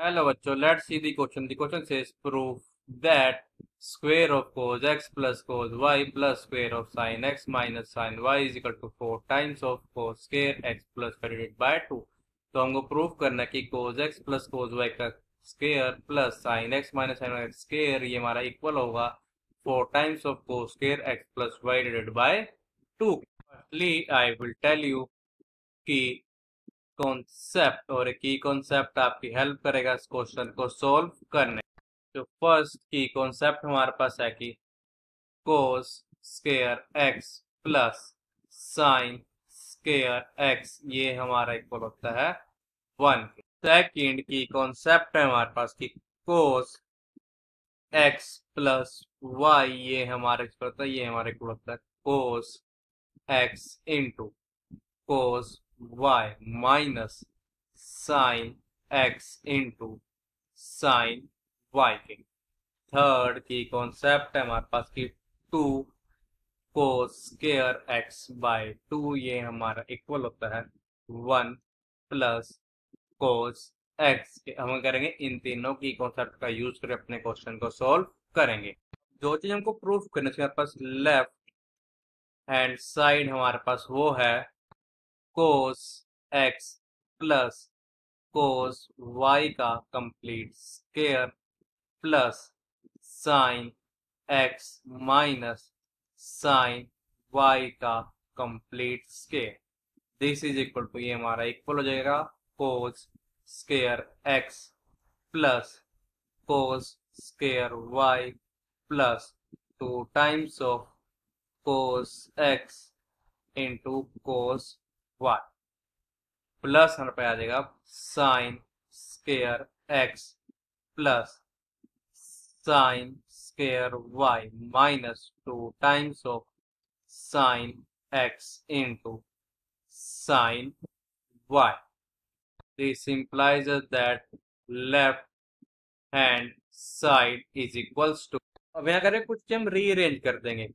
Hello bachcho, let's see the question. The question says prove that square of cos x plus cos y plus square of sin x minus sin y is equal to 4 times of cos square x plus divided by 2. तो हमको prove करना कि cos x plus cos y का square plus sin x minus sin y का square ये हमारा equal होगा 4 times of cos square x plus y divided by 2. Firstly, I will tell you कि कॉन्सेप्ट और की कॉन्सेप्ट आपकी हेल्प करेगा इस क्वेश्चन को सॉल्व करने तो फ़र्स्ट की कॉन्सेप्ट हमारे पास है कि cos square x plus sin square x ये हमारा इक्वल होता है वन सेकंड की कॉन्सेप्ट है हमारे पास कि कोस एक्स प्लस वाई ये हमारा इक्वल होता है ये हमारा इक्वल होता है cos x into cos y minus sin x into sin y के। थर्ड की कॉन्सेप्ट है हमारे पास की टू को स्केयर एक्स बाय टू ये हमारा इक्वल होता है। वन प्लस कोस एक्स हम करेंगे इन तीनों की कॉन्सेप्ट का यूज़ करके अपने क्वेश्चन को सॉल्व करेंगे। जो चीज़ हमको प्रूफ करने से हमारे पास लेफ़्ट हैंड साइड हमारे पास वो है। Cos x plus cos y का complete square plus sin x minus sin y का complete square this is equal to ये हमारा इक्वल हो जाएगा cos square x plus cos square y plus two times of cos x into cos y plus हमारे पे आ जाएगा sin square x plus sin square y minus two times of sin x into sin y this implies that left hand side is equals to अब यहाँ करें कुछ हम rearrange कर देंगे।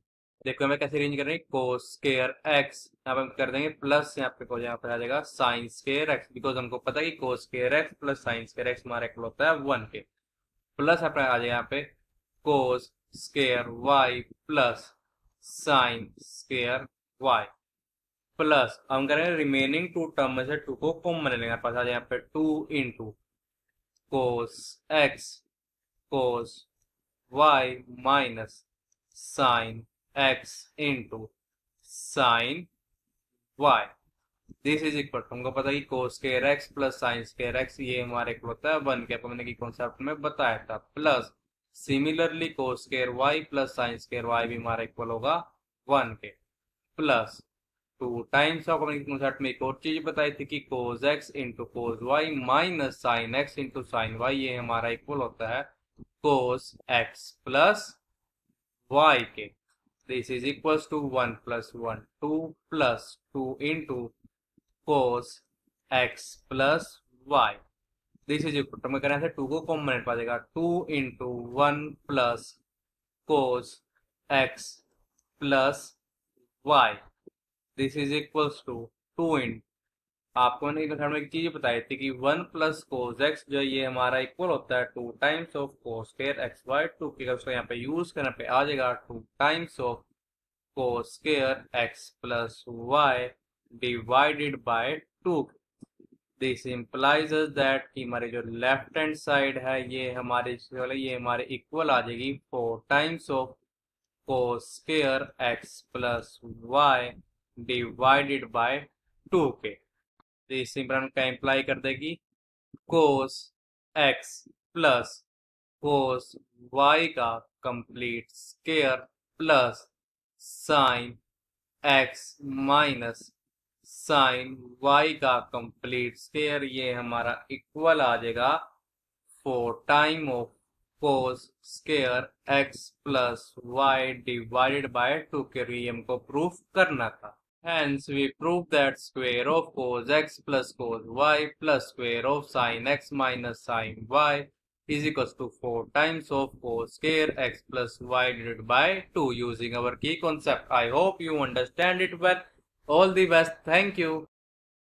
देखो हमें कैसे रेंज करेंगे कोस स्केयर एक्स यहाँ पे हम कर देंगे प्लस यहाँ पे यहाँ पे आ जाएगा साइन स्केयर एक्स बिकॉज़ हमको पता है कि cos square x plus sin square x हमारा इक्वल होता है वन के। प्लस यहाँ पे आ जाएगा यहाँ पे cos square y plus sin square y plus हम करेंगे रिमेनिंग टू टर्म में से टू को कॉमन ले लेंगे पास आ जाए, यहाँ पे two into cos x cos y minus sin x into sin y this is equal हमको पता है कि cos square x plus sin square x ये हमारे इक्वल होता है वन के मैंने की कॉन्सेप्ट में बताया था। Plus similarly cos square y plus sin square y भी हमारा इक्वल होगा वन के। प्लस टू टाइम्स ऑफ़ अपने कॉन्सेप्ट में एक और चीज़ बताई थी कि cos x into cos y minus sin x into sin y ये हमारा इक्वल होता है कोस एक्स प्लस वाई के। this is equals to 1 plus 1 2 plus 2 into cos x plus y this is equal to मैं करना है to को component पा जाएगा two into one plus cos x plus y this is equals to two इन आपको मैंने method में एक चीज़ बताई थी कि वन प्लस कोस एक्स जो ये हमारा इक्वल होता है two times of cos square x y two की उसको यहाँ पे यूज़ करने पे आ जाएगा two times of cos square x plus y divided by two this implies that कि हमारे जो लेफ़्ट हैंड साइड है, ये हमारे ये हमारे इक्वल आ जाएगी four times of cos square x plus y divided by two के इस सिंपल का इम्प्लाई कर देगी। Cos x plus cos y का complete square plus sin x minus sin y का कंप्लीट स्केयर ये हमारा इक्वल आ जाएगा four time of cos square x plus y divided by two के हमको प्रूफ करना था। Hence, we prove that square of cos x plus cos y plus square of sin x minus sin y is equals to 4 times of cos square x plus y divided by 2 using our key concept. I hope you understand it well. All the best. Thank you.